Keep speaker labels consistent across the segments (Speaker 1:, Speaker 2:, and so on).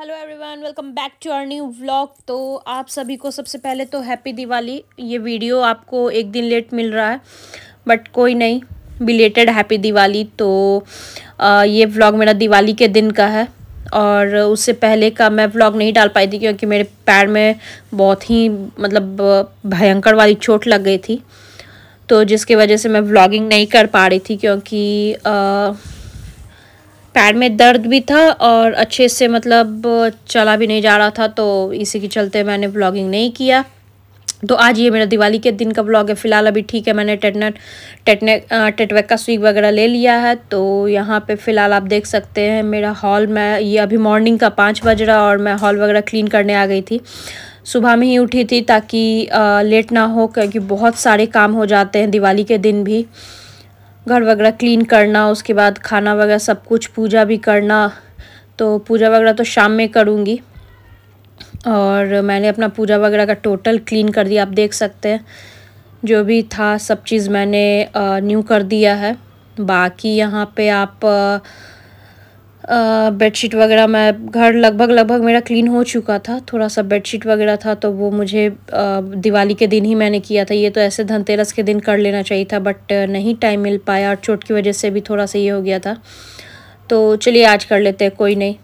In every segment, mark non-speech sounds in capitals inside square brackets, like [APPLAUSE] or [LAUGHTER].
Speaker 1: Hello everyone welcome back to our new vlog तो आप सभी को सबसे पहले तो हैप्पी दिवाली ये वीडियो आपको एक दिन लेट मिल रहा है बट कोई नहीं बिलेटेड हैप्पी दिवाली तो आ, ये व्लॉग मेरा दिवाली के दिन का है और उससे पहले का मैं व्लॉग नहीं डाल पाई थी क्योंकि मेरे पैर में बहुत ही मतलब भयंकर वाली चोट लग गई थी। तो जिसकी वजह से मैं व्लॉगिंग नहीं कर पा रही थी क्योंकि आ, पैर में दर्द भी था और अच्छे से मतलब चला भी नहीं जा रहा था तो इसी के चलते मैंने ब्लॉगिंग नहीं किया। तो आज ये मेरा दिवाली के दिन का ब्लॉग है। फ़िलहाल अभी ठीक है मैंने टेटनेट टेटने टेटवेक का स्वीक वगैरह ले लिया है। तो यहाँ पे फ़िलहाल आप देख सकते हैं मेरा हॉल मैं ये अभी मॉर्निंग का पाँच बज रहा और मैं हॉल वगैरह क्लीन करने आ गई थी। सुबह में ही उठी थी ताकि आ, लेट ना हो क्योंकि बहुत सारे काम हो जाते हैं दिवाली के दिन भी। घर वगैरह क्लीन करना, उसके बाद खाना वगैरह सब कुछ, पूजा भी करना तो पूजा वगैरह तो शाम में करूँगी। और मैंने अपना पूजा वगैरह का टोटल क्लीन कर दिया, आप देख सकते हैं। जो भी था, सब चीज़ मैंने न्यू कर दिया है। बाकी यहाँ पे आप बेडशीट वगैरह मैं घर लगभग लगभग मेरा क्लीन हो चुका था। थोड़ा सा बेडशीट वगैरह था तो वो मुझे दिवाली के दिन ही मैंने किया था। ये तो ऐसे धनतेरस के दिन कर लेना चाहिए था बट नहीं टाइम मिल पाया और चोट की वजह से भी थोड़ा सा ये हो गया था। तो चलिए आज कर लेते हैं, कोई नहीं।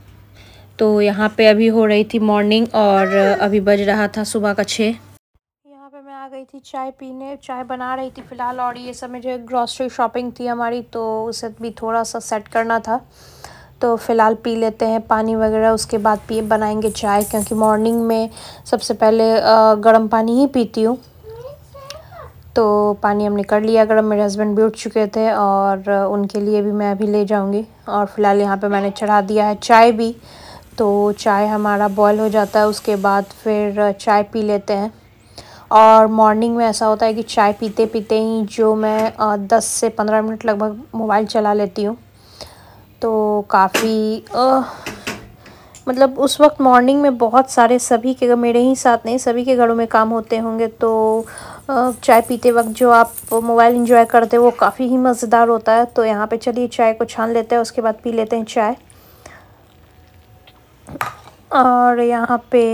Speaker 1: तो यहाँ पे अभी हो रही थी मॉर्निंग और अभी बज रहा था सुबह का छः यहाँ पे मैं आ गई थी चाय पीने, चाय बना रही थी फ़िलहाल और ये सब मुझे ग्रॉसरी शॉपिंग थी हमारी तो उसे भी थोड़ा सा सेट करना था। तो फ़िलहाल पी लेते हैं, पानी वगैरह, उसके बाद पिए बनाएँगे चाय, क्योंकि मॉर्निंग में सबसे पहले गर्म पानी ही पीती हूँ। तो पानी हमने कर लिया गर्म, मेरे हस्बैंड भी उठ चुके थे और उनके लिए भी मैं अभी ले जाऊँगी। और फ़िलहाल यहाँ पे मैंने चढ़ा दिया है चाय भी तो चाय हमारा बॉयल हो जाता है, उसके बाद फिर चाय पी लेते हैं। और मॉर्निंग में ऐसा होता है कि चाय पीते पीते ही जो मैं दस से पंद्रह मिनट लगभग मोबाइल चला लेती हूँ। तो काफ़ी मतलब उस वक्त मॉर्निंग में बहुत सारे सभी के मेरे ही साथ नहीं, सभी के घरों में काम होते होंगे तो चाय पीते वक्त जो आप मोबाइल इंजॉय करते वो काफ़ी ही मज़ेदार होता है। तो यहाँ पे चलिए चाय को छान लेते हैं, उसके बाद पी लेते हैं चाय। और यहाँ पे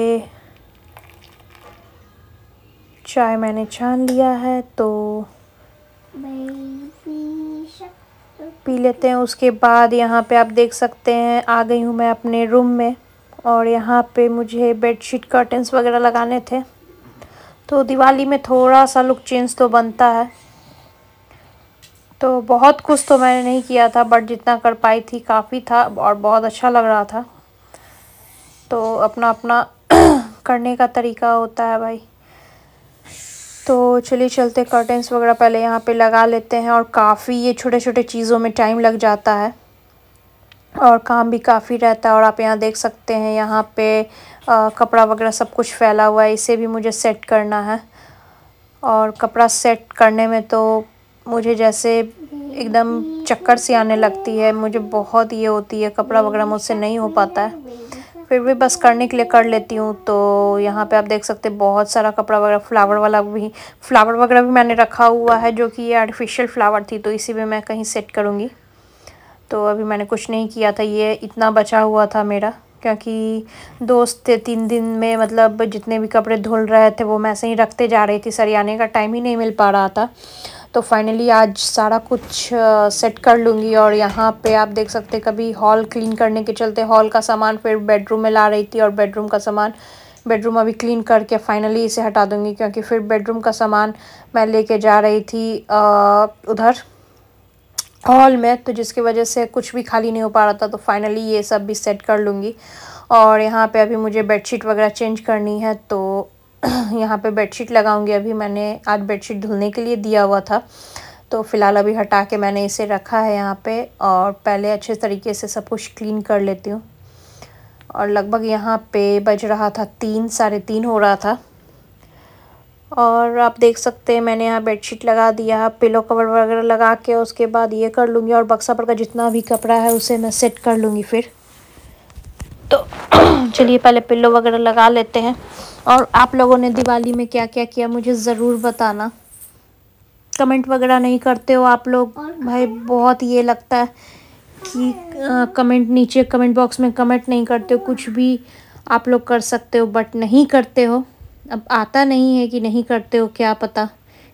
Speaker 1: चाय मैंने छान लिया है तो पी लेते हैं। उसके बाद यहाँ पे आप देख सकते हैं, आ गई हूँ मैं अपने रूम में और यहाँ पे मुझे बेडशीट कर्टन्स वगैरह लगाने थे। तो दिवाली में थोड़ा सा लुक चेंज तो बनता है। तो बहुत कुछ तो मैंने नहीं किया था बट जितना कर पाई थी काफ़ी था और बहुत अच्छा लग रहा था। तो अपना अपना [CLEARS THROAT] करने का तरीका होता है भाई। तो चलिए चलते कर्टेंस वगैरह पहले यहाँ पे लगा लेते हैं और काफ़ी ये छोटे छोटे चीज़ों में टाइम लग जाता है। और काम भी काफ़ी रहता है और आप यहाँ देख सकते हैं यहाँ पे आ, कपड़ा वगैरह सब कुछ फैला हुआ है इसे भी मुझे सेट करना है। और कपड़ा सेट करने में तो मुझे जैसे एकदम चक्कर सी आने लगती है मुझे बहुत ये होती है कपड़ा वगैरह मुझसे नहीं हो पाता है। फिर भी बस करने के लिए कर लेती हूँ। तो यहाँ पे आप देख सकते हैं बहुत सारा कपड़ा वगैरह फ्लावर वाला भी फ्लावर वगैरह भी मैंने रखा हुआ है जो कि ये आर्टिफिशियल फ्लावर थी तो इसी में मैं कहीं सेट करूँगी। तो अभी मैंने कुछ नहीं किया था, ये इतना बचा हुआ था मेरा, क्योंकि दोस्त थे, तीन दिन में मतलब जितने भी कपड़े धुल रहे थे वो मैं ऐसे ही रखते जा रही थी, सरियाने का टाइम ही नहीं मिल पा रहा था। तो फाइनली आज सारा कुछ सेट कर लूँगी और यहाँ पे आप देख सकते कभी हॉल क्लीन करने के चलते हॉल का सामान फिर बेडरूम में ला रही थी और बेडरूम का सामान बेडरूम अभी क्लीन करके फाइनली इसे हटा दूँगी क्योंकि फिर बेडरूम का सामान मैं लेके जा रही थी आ, उधर हॉल में। तो जिसकी वजह से कुछ भी खाली नहीं हो पा रहा था तो फाइनली ये सब भी सेट कर लूँगी। और यहाँ पे अभी मुझे बेडशीट वगैरह चेंज करनी है तो [CLEARS THROAT] यहाँ पे बेडशीट लगाऊँगी अभी मैंने आज बेडशीट धुलने के लिए दिया हुआ था। तो फ़िलहाल अभी हटा के मैंने इसे रखा है यहाँ पे और पहले अच्छे तरीके से सब कुछ क्लीन कर लेती हूँ। और लगभग यहाँ पे बज रहा था तीन, साढ़े तीन हो रहा था। और आप देख सकते हैं, मैंने यहाँ बेडशीट लगा दिया, पिलो कवर वगैरह लगा के उसके बाद ये कर लूँगी और बक्सा पर का जितना भी कपड़ा है उसे मैं सेट कर लूँगी फिर। तो [CLEARS THROAT] चलिए पहले पिल्लो वगैरह लगा लेते हैं। और आप लोगों ने दिवाली में क्या क्या किया मुझे ज़रूर बताना। कमेंट वगैरह नहीं करते हो आप लोग भाई बहुत ये लगता है कि कमेंट नीचे कमेंट बॉक्स में कमेंट नहीं करते हो कुछ भी आप लोग कर सकते हो बट नहीं करते हो। अब आता नहीं है कि नहीं करते हो क्या पता?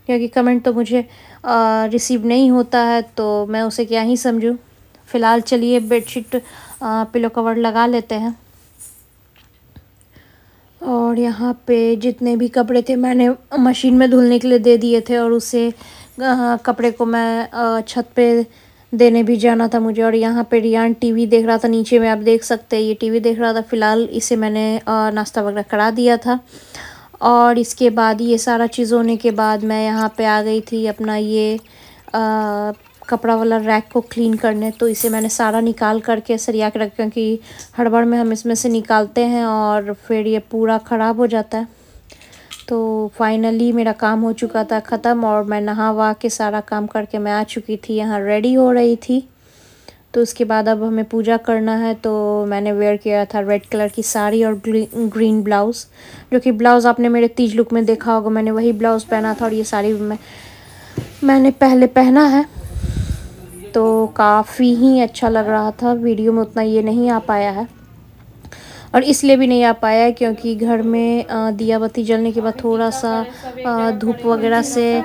Speaker 1: क्योंकि कमेंट तो मुझे रिसीव नहीं होता है तो मैं उसे क्या ही समझूँ? फ़िलहाल चलिए बेडशीट पिलो कवर लगा लेते हैं। और यहाँ पे जितने भी कपड़े थे मैंने मशीन में धुलने के लिए दे दिए थे और उसे कपड़े को मैं छत पे देने भी जाना था मुझे। और यहाँ पे रियान टीवी देख रहा था नीचे में आप देख सकते हैं ये टीवी देख रहा था। फ़िलहाल इसे मैंने नाश्ता वगैरह करा दिया था। और इसके बाद ये सारा चीज़ होने के बाद मैं यहाँ पे आ गई थी अपना ये आ, कपड़ा वाला रैक को क्लीन करने तो इसे मैंने सारा निकाल करके सरिया के रख क्योंकि हड़बड़ में हम इसमें से निकालते हैं और फिर ये पूरा ख़राब हो जाता है। तो फाइनली मेरा काम हो चुका था ख़त्म और मैं नहा वहा के सारा काम करके मैं आ चुकी थी, यहाँ रेडी हो रही थी। तो उसके बाद अब हमें पूजा करना है तो मैंने वेयर किया था रेड कलर की साड़ी और ग्रीन ब्लाउज़ जो कि ब्लाउज़ आपने मेरे तीज लुक में देखा होगा, मैंने वही ब्लाउज़ पहना था और ये साड़ी मैं, मैंने पहले पहना है। तो काफ़ी ही अच्छा लग रहा था। वीडियो में उतना ये नहीं आ पाया है। और इसलिए भी नहीं आ पाया क्योंकि घर में दिया बत्ती जलने के बाद थोड़ा सा धूप वगैरह से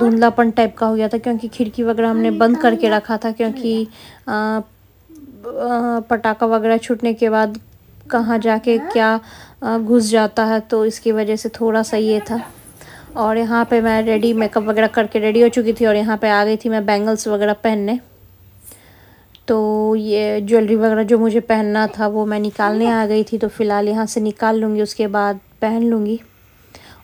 Speaker 1: धुंधलापन टाइप का हो गया था क्योंकि खिड़की वगैरह हमने बंद करके रखा था क्योंकि पटाखा वगैरह छूटने के बाद कहाँ जाके क्या घुस जाता है तो इसकी वजह से थोड़ा सा ये था। और यहाँ पे मैं रेडी मेकअप वगैरह करके रेडी हो चुकी थी और यहाँ पे आ गई थी मैं बैंगल्स वगैरह पहनने। तो ये ज्वेलरी वगैरह जो मुझे पहनना था वो मैं निकालने आ गई थी तो फ़िलहाल यहाँ से निकाल लूँगी, उसके बाद पहन लूँगी।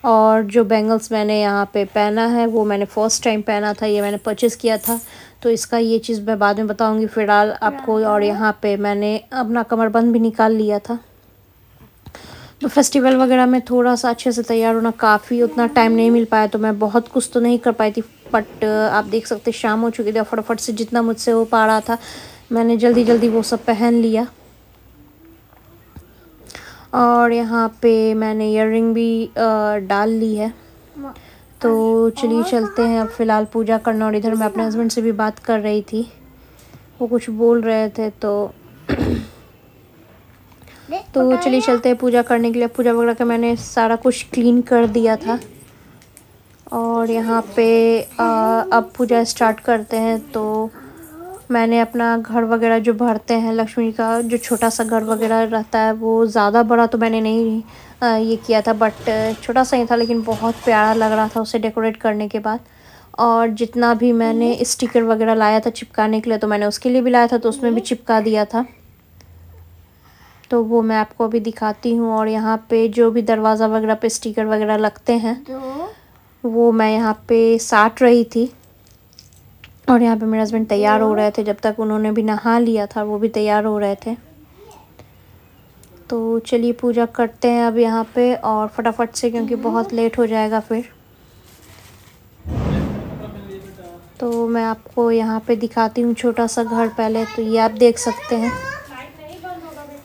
Speaker 1: और जो बैंगल्स मैंने यहाँ पे पहना है, वो मैंने फ़र्स्ट टाइम पहना था, ये मैंने परचेज़ किया था। तो इसका ये चीज़ मैं बाद में बताऊँगी फ़िलहाल आपको। और यहाँ पे मैंने अपना कमरबंद भी निकाल लिया था। तो फेस्टिवल वगैरह में थोड़ा सा अच्छे से तैयार होना काफ़ी उतना टाइम नहीं मिल पाया तो मैं बहुत कुछ तो नहीं कर पाई थी बट आप देख सकते शाम हो चुकी थी फटाफट से जितना मुझसे हो पा रहा था, मैंने जल्दी जल्दी वो सब पहन लिया। और यहाँ पे मैंने इयर भी डाल ली है। तो चलिए चलते हैं, अब फ़िलहाल पूजा करना और इधर मैं अपने हस्बैंड से भी बात कर रही थी। वो कुछ बोल रहे थे तो तो चलिए चलते हैं पूजा करने के लिए। पूजा वगैरह का मैंने सारा कुछ क्लीन कर दिया था। और यहाँ पे आ, अब पूजा स्टार्ट करते हैं। तो मैंने अपना घर वगैरह जो भरते हैं लक्ष्मी का जो छोटा सा घर वगैरह रहता है वो ज़्यादा बड़ा तो मैंने नहीं आ, ये किया था बट छोटा सा ही था लेकिन बहुत प्यारा लग रहा था उसे डेकोरेट करने के बाद। और जितना भी मैंने स्टिकर वगैरह लाया था चिपकाने के लिए तो मैंने उसके लिए भी लाया था तो उसमें भी चिपका दिया था। तो वो मैं आपको अभी दिखाती हूँ और यहाँ पे जो भी दरवाज़ा वगैरह पे स्टिकर वगैरह लगते हैं वो मैं यहाँ पे साट रही थी और यहाँ पे मेरे हस्बैंड तैयार हो रहे थे। जब तक उन्होंने भी नहा लिया था वो भी तैयार हो रहे थे। तो चलिए पूजा करते हैं अब यहाँ पे और फटाफट से क्योंकि बहुत लेट हो जाएगा फिर। तो मैं आपको यहाँ पे दिखाती हूँ छोटा सा घर पहले तो ये आप देख सकते हैं।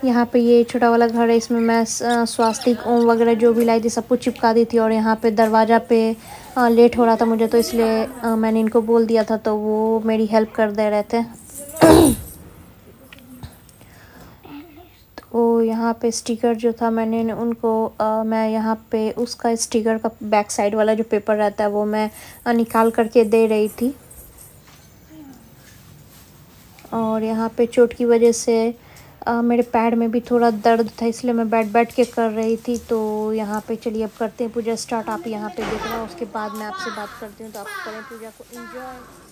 Speaker 1: यहाँ पे ये छोटा वाला घर है इसमें मैं स्वास्तिक ओम वगैरह जो भी लाई थी सब कुछ चिपका दी थी और यहाँ पे दरवाज़ा पे लेट हो रहा था मुझे तो इसलिए मैंने इनको बोल दिया था तो वो मेरी हेल्प कर दे रहे थे। तो यहाँ पे स्टिकर जो था मैंने उनको आ, मैं यहाँ पे उसका स्टिकर का बैक साइड वाला जो पेपर रहता है वो मैं निकाल करके दे रही थी। और यहाँ पे चोट की वजह से आ, मेरे पैर में भी थोड़ा दर्द था इसलिए मैं बैठ बैठ के कर रही थी। तो यहाँ पे चलिए अब करते हैं पूजा स्टार्ट। आप यहाँ पे देख रहे हैं उसके बाद मैं आपसे बात करती हूँ। तो आप करें पूजा को। इन्जॉय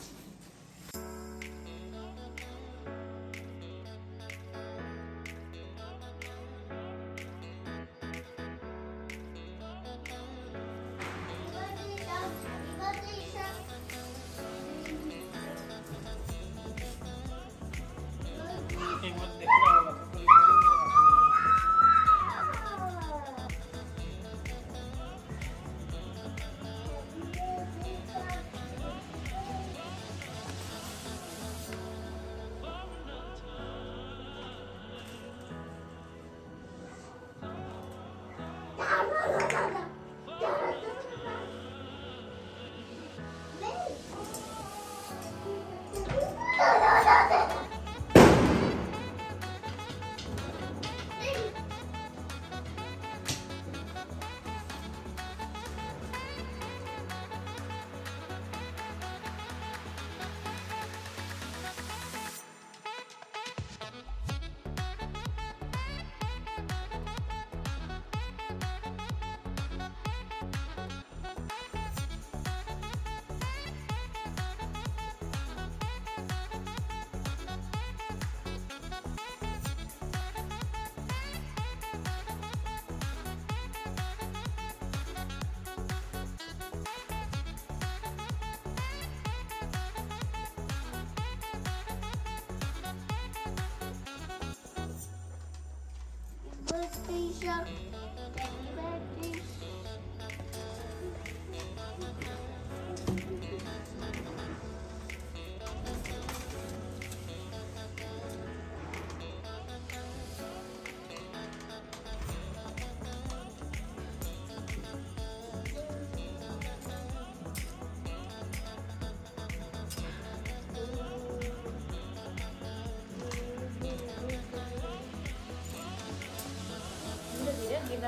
Speaker 1: गिरना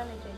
Speaker 1: नहीं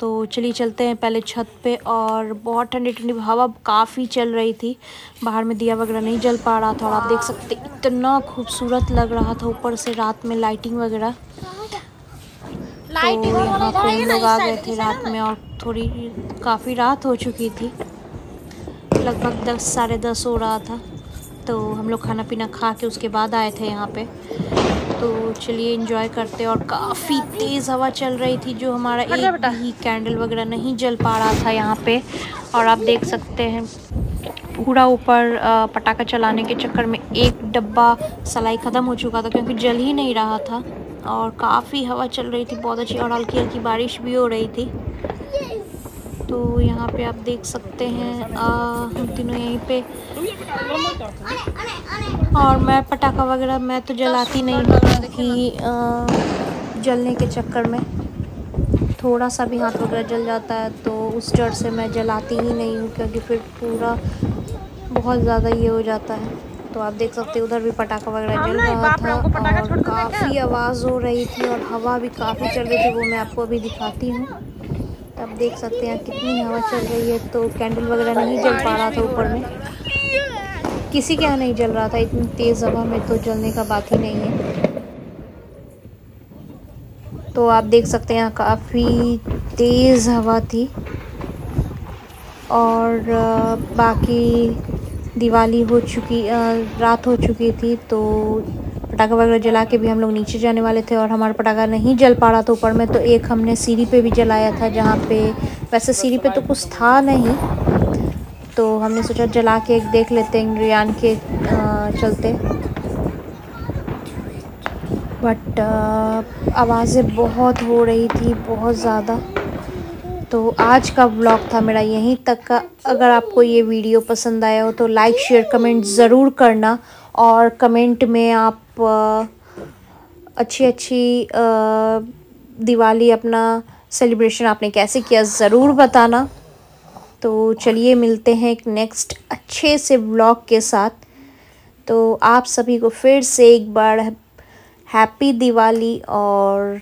Speaker 1: तो चलिए चलते हैं पहले छत पे और बहुत ठंडी ठंडी हवा काफ़ी चल रही थी। बाहर में दिया वगैरह नहीं जल पा रहा था और आप देख सकते इतना खूबसूरत लग रहा था ऊपर से रात में लाइटिंग वगैरह। तो यहाँ पे हम लोग आ गए थे रात में और थोड़ी काफ़ी रात हो चुकी थी। लगभग दस साढ़े दस हो रहा था। तो हम लोग खाना पीना खा के उसके बाद आए थे यहाँ पे। तो चलिए एंजॉय करते और काफ़ी तेज़ हवा चल रही थी जो हमारा एक ही कैंडल वगैरह नहीं जल पा रहा था यहाँ पे। और आप देख सकते हैं पूरा ऊपर पटाखा चलाने के चक्कर में एक डब्बा सलाई ख़त्म हो चुका था क्योंकि जल ही नहीं रहा था। और काफ़ी हवा चल रही थी बहुत अच्छी और हल्की हल्की बारिश भी हो रही थी। तो यहाँ पे आप देख सकते हैं हम तीनों यहीं पे। और मैं पटाखा वगैरह मैं तो जलाती नहीं हूँ कि जलने के चक्कर में। थोड़ा सा भी हाथ वगैरह जल जाता है तो उस डर से मैं जलाती ही नहीं हूँ क्योंकि फिर पूरा बहुत ज़्यादा ये हो जाता है। तो आप देख सकते हैं उधर भी पटाखा वगैरह जल रहा था और काफ़ी आवाज़ हो रही थी और हवा भी काफ़ी चल रही थी वो मैं आपको अभी दिखाती हूँ। तो आप देख सकते हैं कितनी हवा चल रही है तो कैंडल वगैरह नहीं जल पा रहा था ऊपर में। किसी के यहाँ नहीं जल रहा था, इतनी तेज़ हवा में तो जलने का ही नहीं है। तो आप देख सकते हैं काफ़ी तेज़ हवा थी। और बाकी दिवाली हो चुकी रात हो चुकी थी तो पटाखा वगैरह जला के भी हम लोग नीचे जाने वाले थे और हमारा पटाखा नहीं जल पा रहा था ऊपर में तो एक हमने सीढ़ी पे भी जलाया था जहाँ पे, वैसे सीढ़ी पे तो कुछ था नहीं। तो हमने सोचा जला के एक देख लेते हैं इंद्रयान के चलते। बट आवाज़ें बहुत हो रही थी, बहुत ज़्यादा। तो आज का ब्लॉग था मेरा यहीं तक का। अगर आपको ये वीडियो पसंद आया हो तो लाइक, शेयर, कमेंट ज़रूर करना। और कमेंट में आप अच्छी अच्छी दिवाली अपना सेलिब्रेशन आपने कैसे किया, ज़रूर बताना। तो चलिए मिलते हैं एक नेक्स्ट अच्छे से ब्लॉग के साथ। तो आप सभी को फिर से एक बार हैप्पी दिवाली और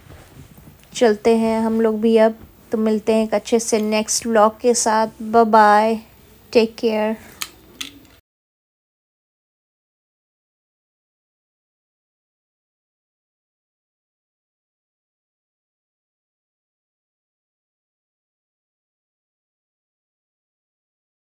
Speaker 1: चलते हैं हम लोग भी अब। तो मिलते हैं एक अच्छे से नेक्स्ट ब्लॉग के साथ। Bye bye take care